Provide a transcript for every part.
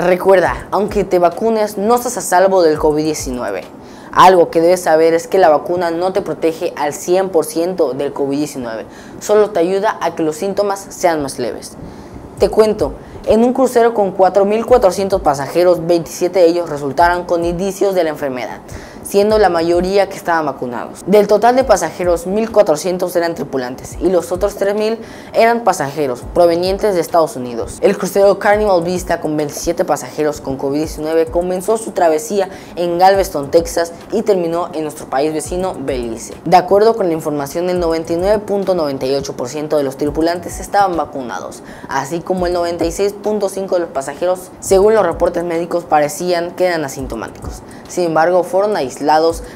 Recuerda, aunque te vacunes, no estás a salvo del COVID-19. Algo que debes saber es que la vacuna no te protege al 100% del COVID-19, solo te ayuda a que los síntomas sean más leves. Te cuento, en un crucero con 4.400 pasajeros, 27 de ellos resultaron con indicios de la enfermedad siendo la mayoría que estaban vacunados. Del total de pasajeros, 1.400 eran tripulantes y los otros 3.000 eran pasajeros provenientes de Estados Unidos. El crucero Carnival Vista con 27 pasajeros con COVID-19 comenzó su travesía en Galveston, Texas y terminó en nuestro país vecino, Belice. De acuerdo con la información, el 99.98% de los tripulantes estaban vacunados, así como el 96.5% de los pasajeros, según los reportes médicos, parecían que eran asintomáticos. Sin embargo, fueron aislados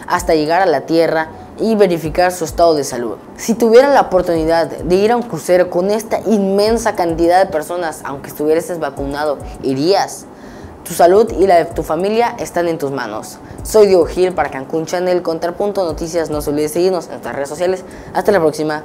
hasta llegar a la Tierra y verificar su estado de salud. Si tuvieran la oportunidad de ir a un crucero con esta inmensa cantidad de personas, aunque estuvieras vacunado, ¿irías? Tu salud y la de tu familia están en tus manos. Soy Diego Gil para Cancún Channel, Contrapunto Noticias. No se olvides seguirnos en nuestras redes sociales. Hasta la próxima.